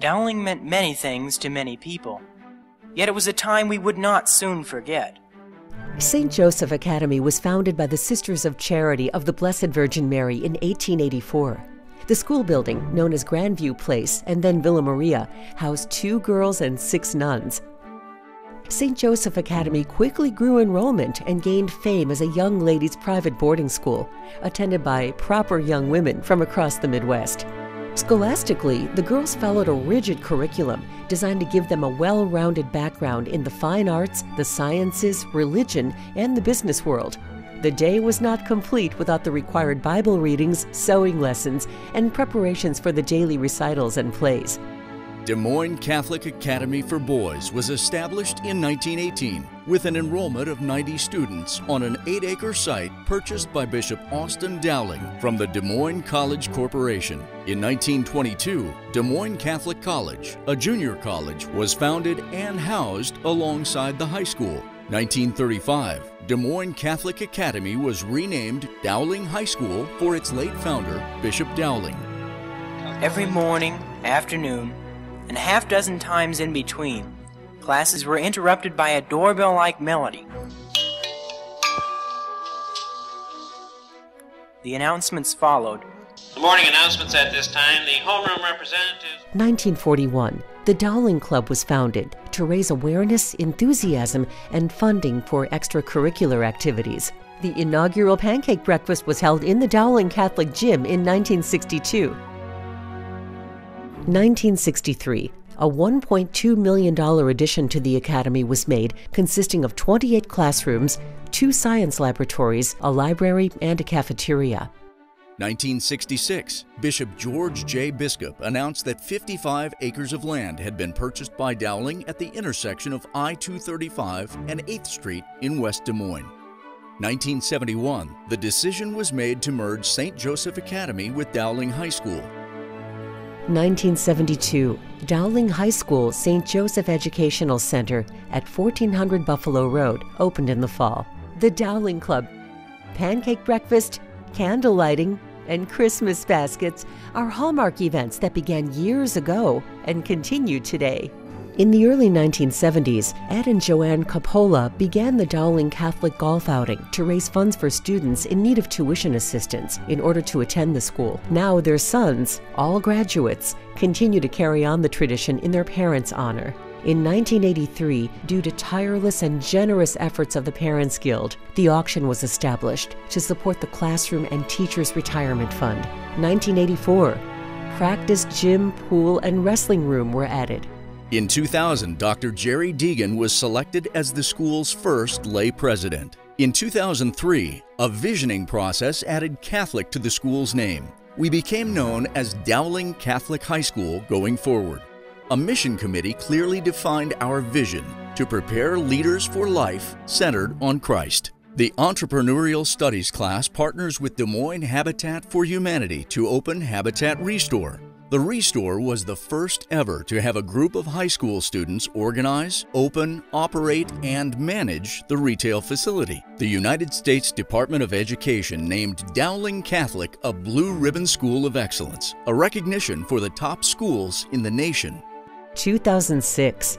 Dowling meant many things to many people. Yet it was a time we would not soon forget. St. Joseph Academy was founded by the Sisters of Charity of the Blessed Virgin Mary in 1884. The school building, known as Grandview Place and then Villa Maria, housed two girls and six nuns. St. Joseph Academy quickly grew enrollment and gained fame as a young ladies' private boarding school, attended by proper young women from across the Midwest. Scholastically, the girls followed a rigid curriculum designed to give them a well rounded background in the fine arts, the sciences, religion, and the business world. The day was not complete without the required Bible readings, sewing lessons, and preparations for the daily recitals and plays. Des Moines Catholic Academy for Boys was established in 1918 with an enrollment of 90 students on an 8-acre site purchased by Bishop Austin Dowling from the Des Moines College Corporation. In 1922, Des Moines Catholic College, a junior college, was founded and housed alongside the high school. 1935, Des Moines Catholic Academy was renamed Dowling High School for its late founder, Bishop Dowling. Every morning, afternoon, and a half dozen times in between, classes were interrupted by a doorbell like melody. The announcements followed. The morning announcements at this time. The homeroom representatives. 1941, the Dowling Club was founded to raise awareness, enthusiasm, and funding for extracurricular activities. The inaugural pancake breakfast was held in the Dowling Catholic Gym in 1962. 1963, a $1.2 million addition to the Academy was made, consisting of 28 classrooms, two science laboratories, a library, and a cafeteria. 1966, Bishop George J. Biskup announced that 55 acres of land had been purchased by Dowling at the intersection of I-235 and 8th Street in West Des Moines. 1971, the decision was made to merge St. Joseph Academy with Dowling High School. 1972, Dowling High School St. Joseph Educational Center at 1400 Buffalo Road opened in the fall. The Dowling Club, pancake breakfast, candle lighting, and Christmas baskets are hallmark events that began years ago and continue today. In the early 1970s, Ed and Joanne Coppola began the Dowling Catholic Golf Outing to raise funds for students in need of tuition assistance in order to attend the school. Now their sons, all graduates, continue to carry on the tradition in their parents' honor. In 1983, due to tireless and generous efforts of the Parents Guild, the auction was established to support the Classroom and Teachers Retirement Fund. 1984, practice gym, pool, and wrestling room were added. In 2000, Dr. Jerry Deegan was selected as the school's first lay president. In 2003, a visioning process added Catholic to the school's name. We became known as Dowling Catholic High School going forward. A mission committee clearly defined our vision to prepare leaders for life centered on Christ. The Entrepreneurial Studies class partners with Des Moines Habitat for Humanity to open Habitat Restore, the Restore was the first ever to have a group of high school students organize, open, operate, and manage the retail facility. The United States Department of Education named Dowling Catholic a Blue Ribbon School of Excellence, a recognition for the top schools in the nation. 2006.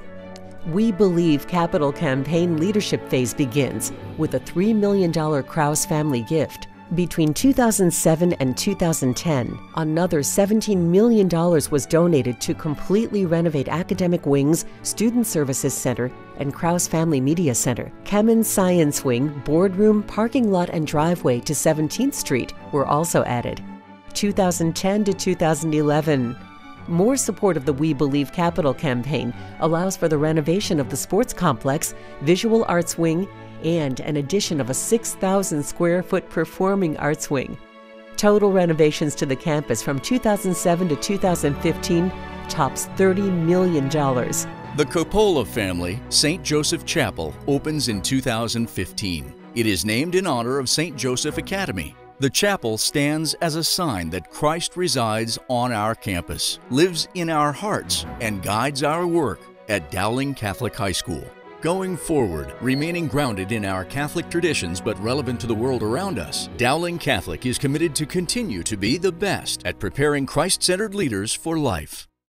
We Believe Capital Campaign leadership phase begins with a $3 million Kraus family gift. Between 2007 and 2010, another $17 million was donated to completely renovate academic wings, Student Services Center, and Kraus Family Media Center. Kemen Science Wing, boardroom, parking lot, and driveway to 17th Street were also added. 2010 to 2011, more support of the We Believe Capital campaign allows for the renovation of the sports complex, visual arts wing, and an addition of a 6,000 square foot performing arts wing. Total renovations to the campus from 2007 to 2015 tops $30 million. The Coppola family St. Joseph Chapel opens in 2015. It is named in honor of St. Joseph Academy. The chapel stands as a sign that Christ resides on our campus, lives in our hearts, and guides our work at Dowling Catholic High School. Going forward, remaining grounded in our Catholic traditions but relevant to the world around us, Dowling Catholic is committed to continue to be the best at preparing Christ centered leaders for life.